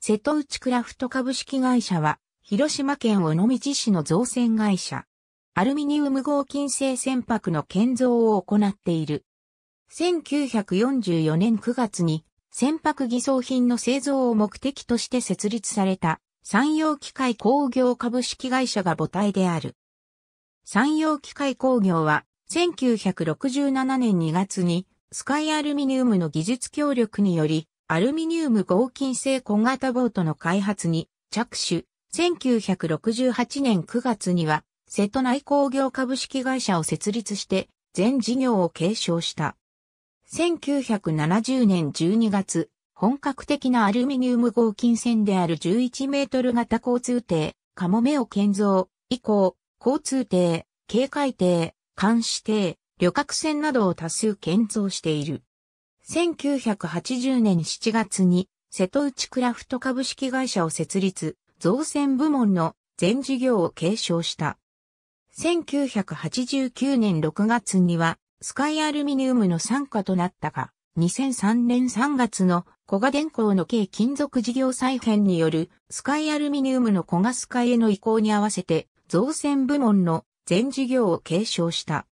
瀬戸内クラフト株式会社は、広島県尾道市の造船会社。アルミニウム合金製船舶の建造を行っている。1944年9月に船舶偽装品の製造を目的として設立された山陽機械工業株式会社が母体である。山陽機械工業は1967年2月にスカイアルミニウムの技術協力によりアルミニウム合金製小型ボートの開発に着手。1968年9月には瀬戸内工業株式会社を設立して全事業を継承した。1970年12月、本格的なアルミニウム合金船である11メートル型交通艇、カモメを建造、以降、交通艇、警戒艇、監視艇、旅客船などを多数建造している。1980年7月に瀬戸内クラフト株式会社を設立、造船部門の全事業を継承した。1989年6月には、スカイアルミニウムの参加となったが、2003年3月の小賀電工の軽金属事業再編によるスカイアルミニウムの小賀スカイへの移行に合わせて造船部門の全事業を継承した。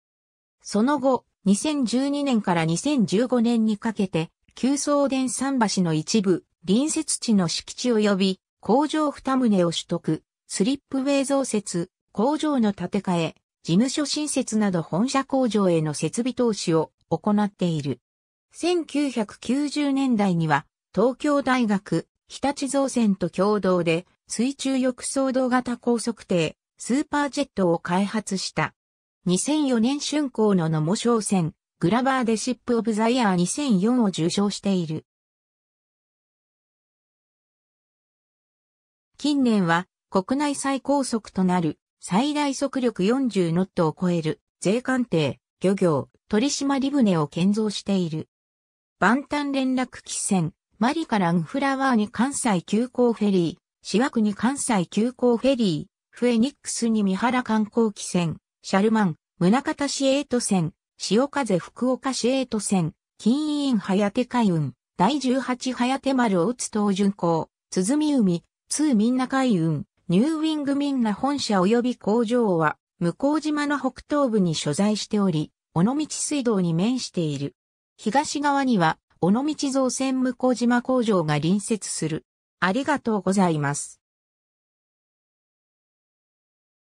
その後、2012年から2015年にかけて、旧送電桟橋の一部、隣接地の敷地及び工場二棟を取得、スリップウェイ増設、工場の建て替え、事務所新設など本社工場への設備投資を行っている。1990年代には東京大学日立造船と共同で水中翼走動型高速艇スーパージェットを開発した。2004年竣工の野茂商船グラバーでシップオブザイヤー2004を受賞している。近年は国内最高速となる最大速力40ノットを超える税関艇、漁業、取締船を建造している。バンタン連絡機船、マリからンフラワーに関西急行フェリー、シワクに関西急行フェリー、フェニックスに三原観光機船、シャルマン、宗像市エイト船、潮風福岡市エイト船、金印早手海運、第18早手丸大津東巡港、鼓海、通みんな海運、ニューウィングミンナ本社及び工場は、向島の北東部に所在しており、尾道水道に面している。東側には、尾道造船向島工場が隣接する。ありがとうございます。